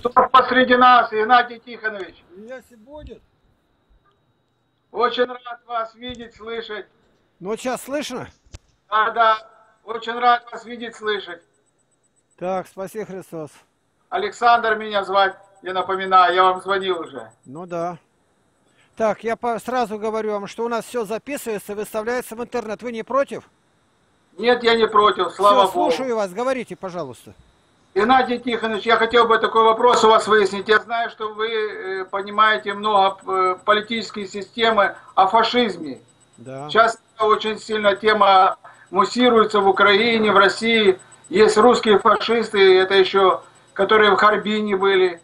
Кто посреди нас, Игнатий Тихонович? Если будет. Очень рад вас видеть, слышать. Ну, сейчас слышно? Да, да, очень рад вас видеть, слышать. Так, спаси Христос. Александр меня звать, я напоминаю, я вам звонил уже. Ну да. Так, я сразу говорю вам, что у нас все записывается, выставляется в интернет. Вы не против? Нет, я не против, слава Всё, Богу. слушаю вас, говорите, пожалуйста. Геннадий Тихонович, я хотел бы такой вопрос у вас выяснить. Я знаю, что вы э, понимаете много э, политической системы о фашизме. Да. Сейчас очень сильно тема муссируется в Украине, в России. Есть русские фашисты, это еще, которые в Харбине были.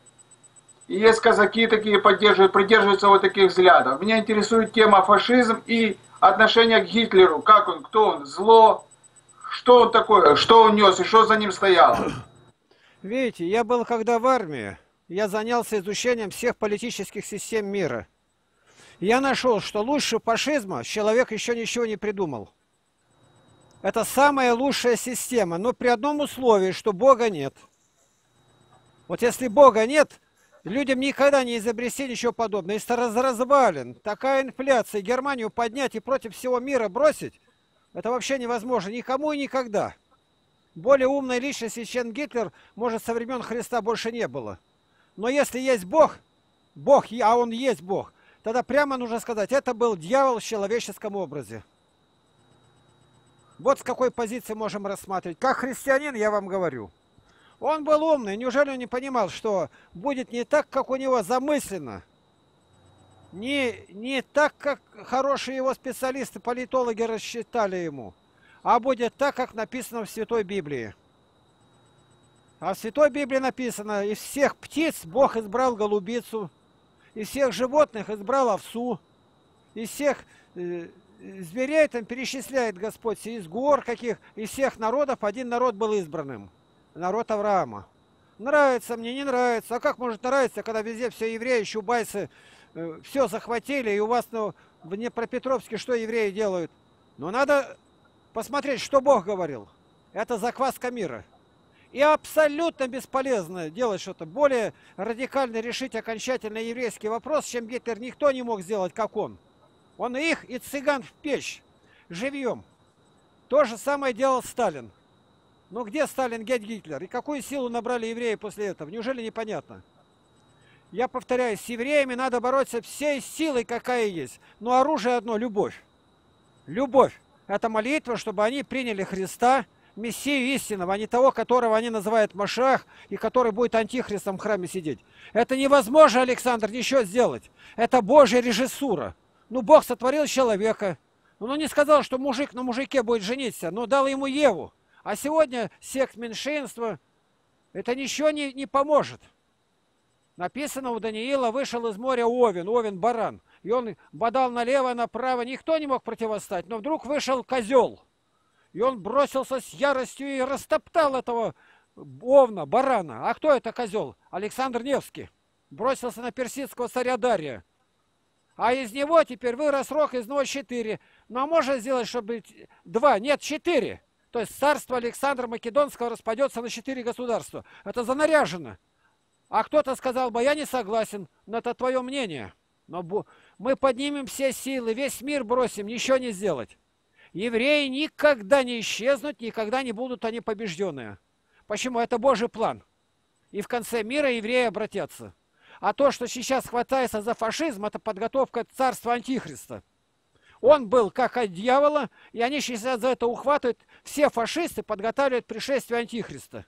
И есть казаки такие поддерживают, придерживаются вот таких взглядов. Меня интересует тема фашизм и отношение к Гитлеру. Как он, кто он, зло, что он такое, что он нес и что за ним стояло. Видите, я был когда в армии, я занялся изучением всех политических систем мира. Я нашел, что лучше фашизма человек еще ничего не придумал. Это самая лучшая система, но при одном условии, что Бога нет. Вот если Бога нет, людям никогда не изобрести ничего подобного. Если раз развален, такая инфляция, Германию поднять и против всего мира бросить, это вообще невозможно никому и никогда. Более умной личности, чем Гитлер, может, со времен Христа больше не было. Но если есть Бог, Бог, а Он есть Бог, тогда прямо нужно сказать, это был дьявол в человеческом образе. Вот с какой позиции можем рассматривать. Как христианин, я вам говорю. Он был умный. Неужели он не понимал, что будет не так, как у него замыслено? Не, не так, как хорошие его специалисты, политологи рассчитали ему а будет так, как написано в Святой Библии. А в Святой Библии написано, из всех птиц Бог избрал голубицу, из всех животных избрал овсу, из всех э, зверей там перечисляет Господь, из гор каких, из всех народов один народ был избранным, народ Авраама. Нравится мне, не нравится. А как может нравиться, когда везде все евреи, чубайцы, э, все захватили, и у вас ну, в Днепропетровске что евреи делают? Но надо посмотреть, что Бог говорил. Это закваска мира. И абсолютно бесполезно делать что-то. Более радикально решить окончательно еврейский вопрос, чем Гитлер никто не мог сделать, как он. Он их и цыган в печь, живьем. То же самое делал Сталин. Но где Сталин, где Гитлер? И какую силу набрали евреи после этого? Неужели непонятно? Я повторяю, с евреями надо бороться всей силой, какая есть. Но оружие одно – любовь. Любовь. Это молитва, чтобы они приняли Христа, Мессию истинного, а не того, которого они называют Машах, и который будет антихристом в храме сидеть. Это невозможно, Александр, ничего сделать. Это Божья режиссура. Ну, Бог сотворил человека. Ну, не сказал, что мужик на мужике будет жениться, но дал ему Еву. А сегодня секс меньшинства, это ничего не, не поможет. Написано у Даниила, вышел из моря Овен, Овен баран. И он бодал налево, направо, никто не мог противостать. Но вдруг вышел козел. И он бросился с яростью и растоптал этого овна, барана. А кто это козел? Александр Невский. Бросился на персидского царя Дария. А из него теперь вырос рог из него четыре. А можно сделать, чтобы два? Нет, четыре. То есть царство Александра Македонского распадется на четыре государства. Это занаряжено. А кто-то сказал бы, я не согласен, но это твое мнение. Но мы поднимем все силы, весь мир бросим, ничего не сделать. Евреи никогда не исчезнут, никогда не будут они побежденные. Почему? Это Божий план. И в конце мира евреи обратятся. А то, что сейчас хватается за фашизм, это подготовка царства Антихриста. Он был как от дьявола, и они сейчас за это ухватывают. Все фашисты подготавливают пришествие Антихриста.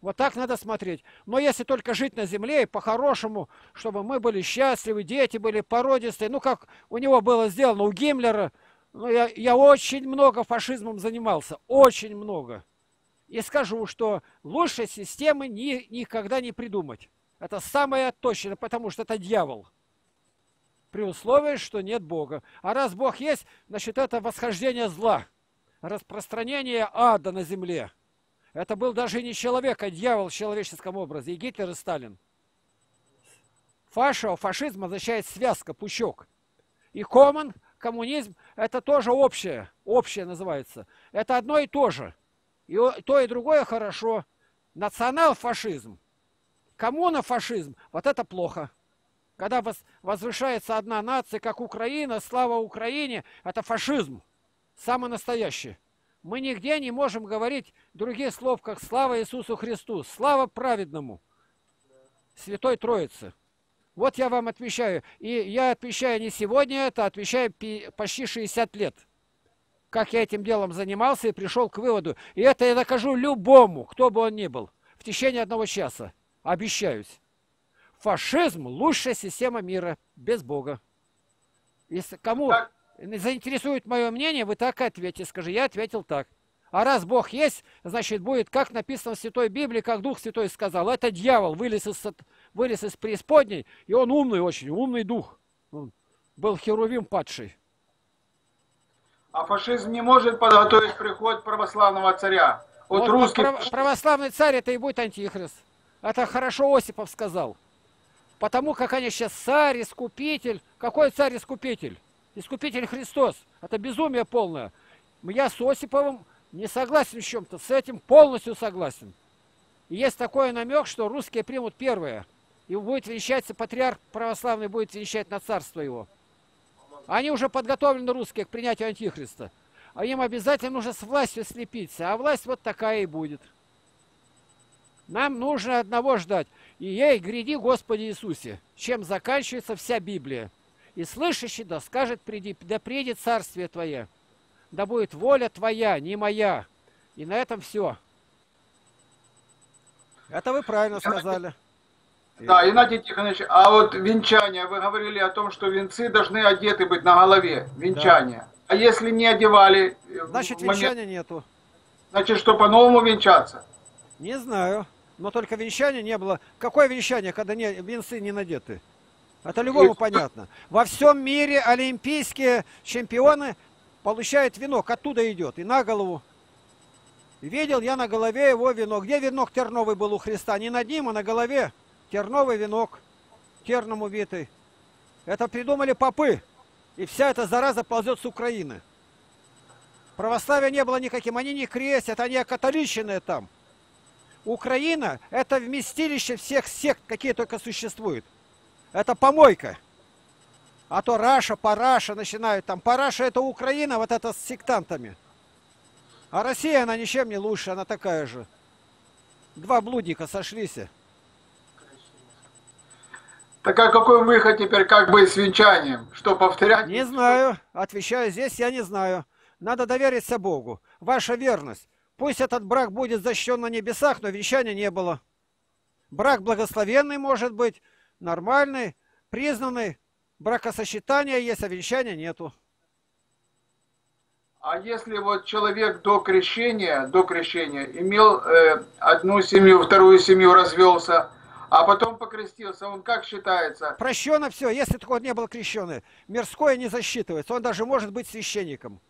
Вот так надо смотреть. Но если только жить на земле и по-хорошему, чтобы мы были счастливы, дети были породистые, ну как у него было сделано, у Гиммлера, ну я, я очень много фашизмом занимался, очень много. И скажу, что лучшей системы ни, никогда не придумать. Это самое точное, потому что это дьявол. При условии, что нет Бога. А раз Бог есть, значит это восхождение зла, распространение ада на земле. Это был даже не человек, а дьявол в человеческом образе. И Гитлер, и Сталин. Фаша, фашизм означает связка, пучок. И коммун, коммунизм, это тоже общее. Общее называется. Это одно и то же. И то, и другое хорошо. Национал-фашизм Коммуна, фашизм, вот это плохо. Когда возвышается одна нация, как Украина, слава Украине, это фашизм. Самый настоящий. Мы нигде не можем говорить других слов, как слава Иисусу Христу, слава праведному, Святой Троице. Вот я вам отвечаю. И я отвечаю не сегодня это, а отвечаю почти 60 лет. Как я этим делом занимался и пришел к выводу. И это я докажу любому, кто бы он ни был, в течение одного часа. Обещаюсь. Фашизм – лучшая система мира без Бога. Если кому заинтересует мое мнение, вы так и ответите. Скажи, я ответил так. А раз Бог есть, значит будет, как написано в Святой Библии, как Дух Святой сказал. Это дьявол вылез из, вылез из преисподней, и он умный очень, умный дух. Он был херувим падший. А фашизм не может подготовить приход православного царя. Вот, вот русский... Прав, православный царь это и будет антихрист. Это хорошо Осипов сказал. Потому как они сейчас царь, искупитель. Какой царь искупитель? Христос. Это безумие полное. Я с Осиповым не согласен в чем-то. С этим полностью согласен. И есть такой намек, что русские примут первое. И будет венчаться, патриарх православный будет венчать на царство его. Они уже подготовлены русские к принятию Антихриста. А им обязательно нужно с властью слепиться. А власть вот такая и будет. Нам нужно одного ждать. И ей гряди, Господи Иисусе, чем заканчивается вся Библия. И слышащий да скажет, приди, да придет царствие Твое. Да будет воля Твоя, не моя. И на этом все. Это вы правильно сказали. Да, Игнатий Тихонович, а вот венчание, вы говорили о том, что венцы должны одеты быть на голове, венчание. Да. А если не одевали... Значит, момент... венчания нету. Значит, что по-новому венчаться? Не знаю но только венчания не было. Какое венчание, когда не, венцы не надеты? Это любому понятно. Во всем мире олимпийские чемпионы получают венок, оттуда идет, и на голову. Видел я на голове его венок. Где венок терновый был у Христа? Не над ним, а на голове. Терновый венок, терном увитый. Это придумали попы. И вся эта зараза ползет с Украины. Православия не было никаким. Они не крестят, они католичные там. Украина – это вместилище всех сект, какие только существуют. Это помойка. А то Раша, Параша начинают там. Параша – это Украина, вот это с сектантами. А Россия, она ничем не лучше, она такая же. Два блудника сошлись. Так а какой выход теперь, как бы с венчанием? Что, повторять? Не знаю. Отвечаю здесь, я не знаю. Надо довериться Богу. Ваша верность. Пусть этот брак будет защищен на небесах, но венчания не было. Брак благословенный может быть, нормальный, признанный. Бракосочетание есть, а венчания нету. А если вот человек до крещения, до крещения имел э, одну семью, вторую семью развелся, а потом покрестился, он как считается? Прощено все, если такого не был крещеный. Мирское не засчитывается, он даже может быть священником.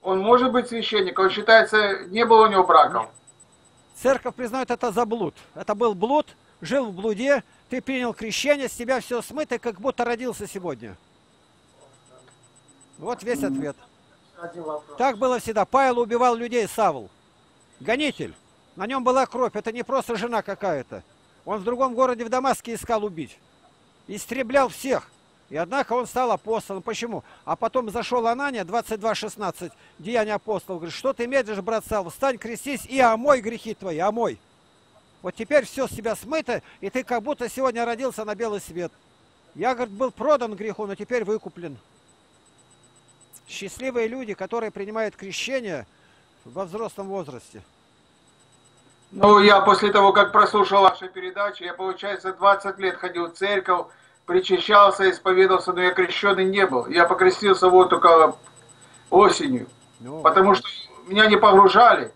Он может быть священником, он считается, не было у него браков. Церковь признает это за блуд. Это был блуд, жил в блуде, ты принял крещение, с тебя все смыто, как будто родился сегодня. Вот весь ответ. Так было всегда. Павел убивал людей, Савл. Гонитель. На нем была кровь. Это не просто жена какая-то. Он в другом городе в Дамаске искал убить. Истреблял всех. И однако он стал апостолом. Почему? А потом зашел Анания, 22.16, Деяния апостолов, говорит, что ты медлишь, брат Савл, встань, крестись и омой грехи твои, омой. Вот теперь все с тебя смыто, и ты как будто сегодня родился на белый свет. Я, говорит, был продан греху, но теперь выкуплен. Счастливые люди, которые принимают крещение во взрослом возрасте. Ну, я после того, как прослушал ваши передачи, я, получается, 20 лет ходил в церковь, причащался, исповедовался, но я крещенный не был. Я покрестился вот только осенью. Ну, потому что меня не погружали.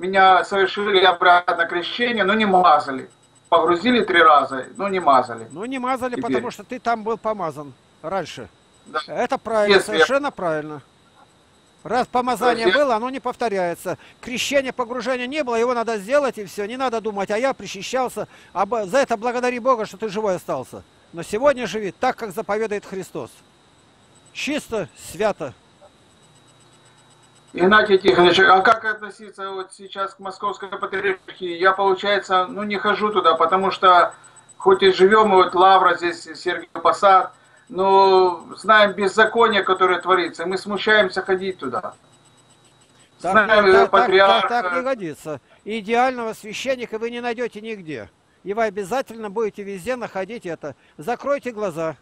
Меня совершили обратно крещение, но не мазали. Погрузили три раза, но не мазали. Ну не мазали, Теперь. потому что ты там был помазан раньше. Да. Это правильно, Если совершенно я... правильно. Раз помазание Если... было, оно не повторяется. Крещение, погружения не было, его надо сделать и все. Не надо думать, а я причащался. А за это благодари Бога, что ты живой остался. Но сегодня живи так, как заповедает Христос. Чисто, свято. Игнатий Тихонович, а как относиться вот сейчас к московской патриархии? Я, получается, ну не хожу туда, потому что хоть и живем, вот Лавра здесь, Сергей Посад, но знаем беззаконие, которое творится, мы смущаемся ходить туда. Так, знаем так, патриарха. Так, так, так не годится. Идеального священника вы не найдете нигде. И вы обязательно будете везде находить это. Закройте глаза.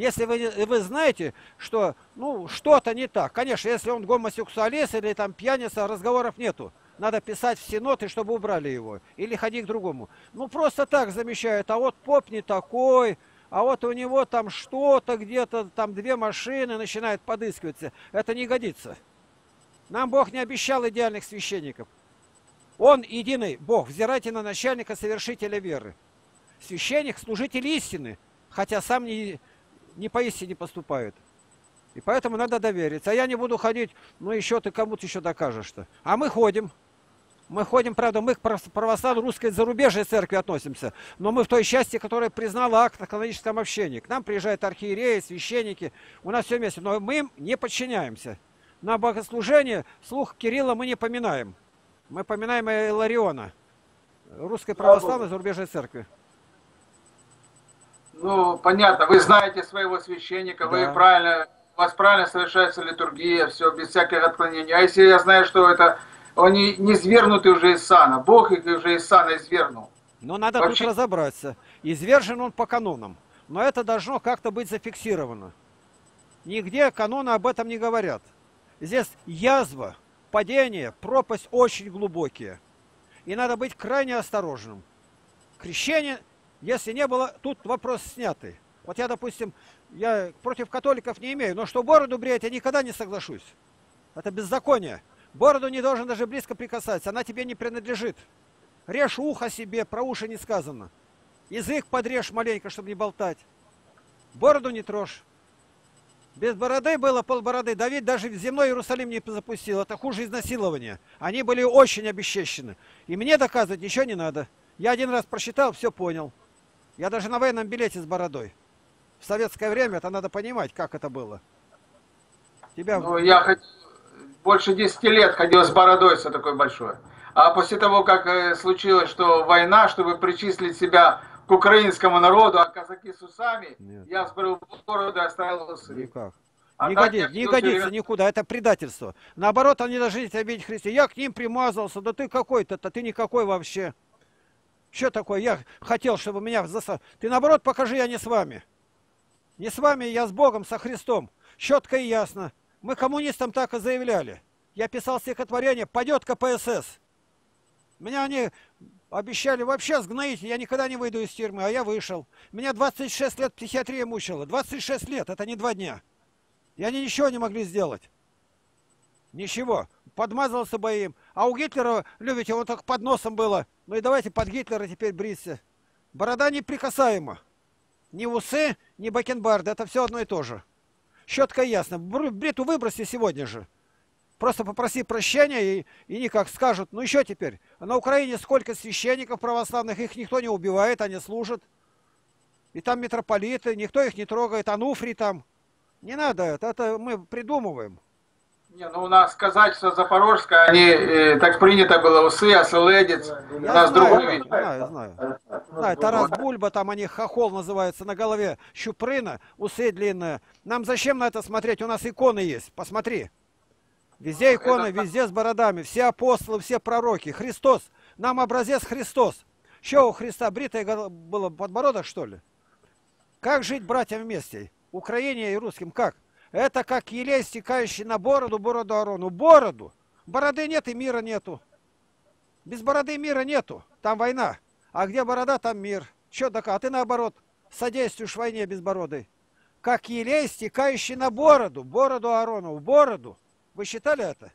Если вы, вы знаете, что ну, что-то не так. Конечно, если он гомосексуалист или там пьяница, разговоров нету. Надо писать в синоты, чтобы убрали его. Или ходить к другому. Ну, просто так замещают. А вот поп не такой, а вот у него там что-то где-то, там две машины начинают подыскиваться. Это не годится. Нам Бог не обещал идеальных священников. Он единый Бог. Взирайте на начальника совершителя веры. Священник, служитель истины, хотя сам не, не поистине поступают. И поэтому надо довериться. А я не буду ходить, ну еще ты кому-то еще докажешь-то. А мы ходим. Мы ходим, правда, мы к православной русской зарубежной церкви относимся, но мы в той части, которая признала акт о каноническом общении. К нам приезжают архиереи, священники, у нас все вместе, но мы им не подчиняемся. На богослужение слух Кирилла мы не поминаем. Мы поминаем Илариона, русской православной зарубежной церкви. Ну, понятно, вы знаете своего священника, да. вы правильно, у вас правильно совершается литургия, все, без всяких отклонений. А если я знаю, что это они не свергнуты уже из сана, Бог их уже из сана извергнул. Но надо Вообще... тут разобраться. Извержен он по канонам, но это должно как-то быть зафиксировано. Нигде каноны об этом не говорят. Здесь язва, падение, пропасть очень глубокие. И надо быть крайне осторожным. Крещение если не было, тут вопрос снятый. Вот я, допустим, я против католиков не имею, но что бороду бреет, я никогда не соглашусь. Это беззаконие. Бороду не должен даже близко прикасаться, она тебе не принадлежит. Режь ухо себе, про уши не сказано. Язык подрежь маленько, чтобы не болтать. Бороду не трожь. Без бороды было полбороды. Давид даже в земной Иерусалим не запустил. Это хуже изнасилования. Они были очень обесчещены. И мне доказывать ничего не надо. Я один раз прочитал, все понял. Я даже на военном билете с бородой. В советское время это надо понимать, как это было. Тебя... Ну, я хоть больше 10 лет ходил с бородой, все такое большое. А после того, как э, случилось, что война, чтобы причислить себя к украинскому народу, а казаки с усами, Нет. я сбрил бороду и оставил усы. Никак. А не, годится, не годится время... никуда, это предательство. Наоборот, они должны тебя обидеть христиан. Я к ним примазался, да ты какой-то, -то, ты никакой вообще. Что такое? Я хотел, чтобы меня заставили. Ты наоборот покажи, я не с вами. Не с вами, я с Богом, со Христом. Четко и ясно. Мы коммунистам так и заявляли. Я писал стихотворение «Падет КПСС». Меня они обещали вообще сгноить, я никогда не выйду из тюрьмы, а я вышел. Меня 26 лет психиатрия мучила. 26 лет, это не два дня. И они ничего не могли сделать. Ничего. Подмазался бы им. А у Гитлера, любите, вот так под носом было. Ну и давайте под Гитлера теперь бриться. Борода неприкасаема. Ни усы, ни бакенбарды. Это все одно и то же. Четко и ясно. Бриту выброси сегодня же. Просто попроси прощения и, и никак скажут. Ну еще теперь. На Украине сколько священников православных, их никто не убивает, они служат. И там митрополиты, никто их не трогает. Ануфрий там. Не надо это, это мы придумываем. Не, ну у нас казачество Запорожское, они, э, так принято было, усы, оселедец, у нас другой вид. Знаю, знаю. Знаю, Тарас Бульба, там они хохол называется, на голове щупрына, усы длинные. Нам зачем на это смотреть? У нас иконы есть, посмотри. Везде иконы, везде с бородами, все апостолы, все пророки. Христос, нам образец Христос. Что у Христа бритое было подбородок, что ли? Как жить братьям вместе? Украине и русским как? Это как елей, стекающий на бороду, бороду Арону. Бороду! Бороды нет и мира нету. Без бороды мира нету. Там война. А где борода, там мир. Че такое? А ты наоборот содействуешь войне без бороды. Как елей, стекающий на бороду. Бороду Арону. Бороду. Вы считали это?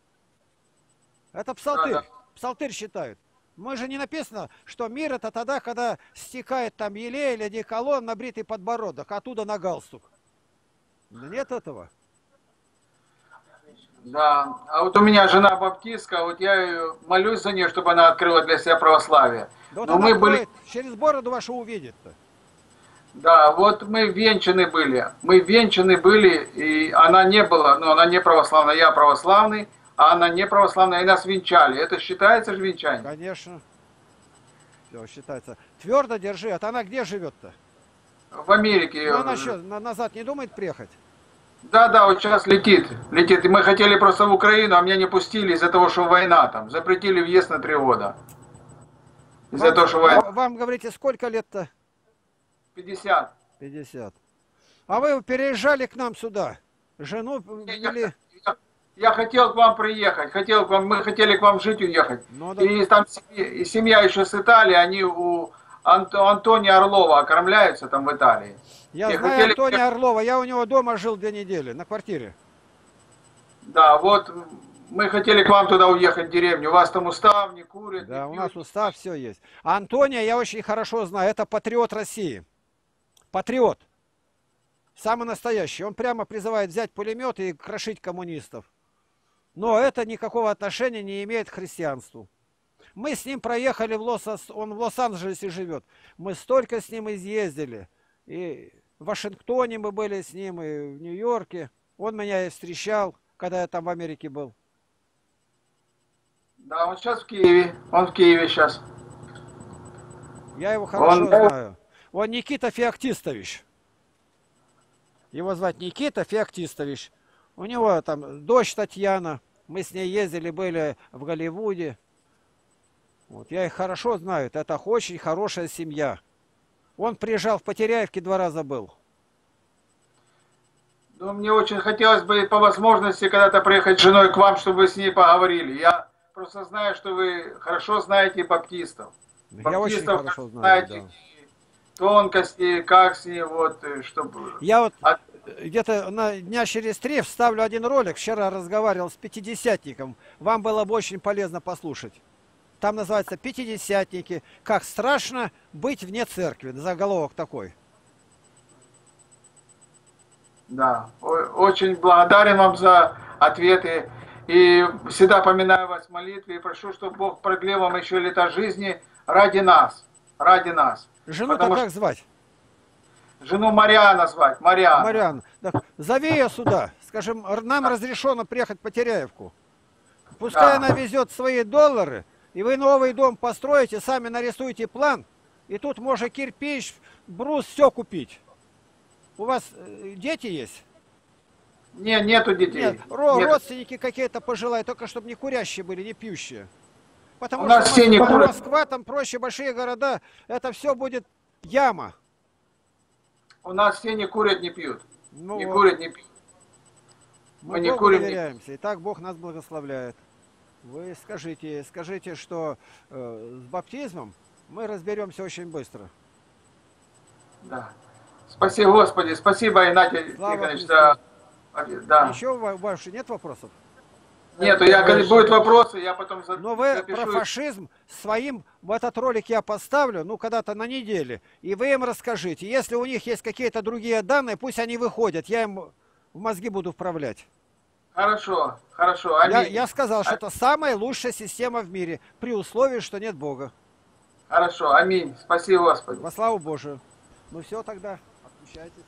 Это псалтырь. Псалтырь считают. Мы же не написано, что мир это тогда, когда стекает там елей или деколон на бритый подбородок, оттуда на галстук. Нет этого. Да, а вот у меня жена баптистка, вот я молюсь за нее, чтобы она открыла для себя православие. Да вот Но мы были... Через бороду вашу увидит-то. Да, вот мы венчаны были. Мы венчаны были, и она не была, но она не православная, я православный. а она не православная, и нас венчали. Это считается же венчание? Конечно. Все считается. Твердо держи. А она где живет-то? В Америке. Ну, она что, на- назад не думает приехать? Да, да, вот сейчас летит. Летит. И мы хотели просто в Украину, а меня не пустили из-за того, что война там. Запретили въезд на три года. Из-за того, что война. Вам, говорите, сколько лет-то? 50. 50. А вы переезжали к нам сюда? Жену Я, вели? я- я хотел к вам приехать, хотел к вам, мы хотели к вам жить уехать. Ну, да. И там и семья еще с Италии, они у Ант- Антония Орлова окормляются там в Италии. Я И знаю хотели- Антония Орлова. Я у него дома жил две недели на квартире. Да, вот мы хотели к вам туда уехать в деревню. У вас там устав, не курят, Да, не у нас устав, все есть. А Антония я очень хорошо знаю. Это патриот России. Патриот. Самый настоящий. Он прямо призывает взять пулемет и крошить коммунистов. Но это никакого отношения не имеет к христианству. Мы с ним проехали в Лос он в Лос-Анджелесе живет. Мы столько с ним изъездили. И в Вашингтоне мы были с ним, и в Нью-Йорке. Он меня и встречал, когда я там в Америке был. Да, он сейчас в Киеве. Он в Киеве сейчас. Я его хорошо Он- знаю. Он Никита Феоктистович. Его звать Никита Феоктистович. У него там дочь Татьяна. Мы с ней ездили, были в Голливуде. Вот, я их хорошо знаю. Это очень хорошая семья. Он приезжал в Потеряевке, два раза был. Ну, мне очень хотелось бы по возможности когда-то приехать с женой к вам, чтобы вы с ней поговорили. Я просто знаю, что вы хорошо знаете баптистов. Я очень Баптистов хорошо знаю. знаете да. тонкости, как с ней, вот, чтобы... Я вот А- где-то на дня через три вставлю один ролик. Вчера разговаривал с пятидесятником. Вам было бы очень полезно послушать. Там называется «Пятидесятники. Как страшно быть вне церкви». Заголовок такой. Да, очень благодарен вам за ответы. И всегда поминаю вас в молитве и прошу, чтобы Бог продлил вам еще лета жизни ради нас. Ради нас. Жену-то Потому как звать? Жену Мариана звать, Мариана. Мариан. Так, зови ее сюда. Скажем, нам разрешено приехать по Теряевку. Пускай Да. она везет свои доллары, и вы новый дом построите, сами нарисуете план, и тут можно кирпич, брус, все купить. У вас э, дети есть? Не, нету детей. Нет, ро- Нет. родственники какие-то пожелают, только чтобы не курящие были, не пьющие. Потому У нас что все не курят. Москва, там проще, большие города, это все будет яма. У нас все не курят, не пьют. Ну, не вот. курят, не пьют. Мы, Мы не курим, не- и так Бог нас благословляет. Вы скажите, скажите, что э, с баптизмом мы разберемся очень быстро. Да. Спасибо, Господи. Спасибо, Игнатий Слава Игоревич, Христу. за... Да. Еще больше нет вопросов? Нету, я, когда будут вопросы, я потом за- Но вы запишу. про фашизм своим, в этот ролик я поставлю, ну, когда-то на неделе, и вы им расскажите. Если у них есть какие-то другие данные, пусть они выходят, я им в мозги буду вправлять. Хорошо, хорошо. Я, Аминь. я сказал, что А- это самая лучшая система в мире, при условии, что нет Бога. Хорошо, аминь. Спасибо, Господи. Во славу Божию. Ну все тогда, отключайтесь.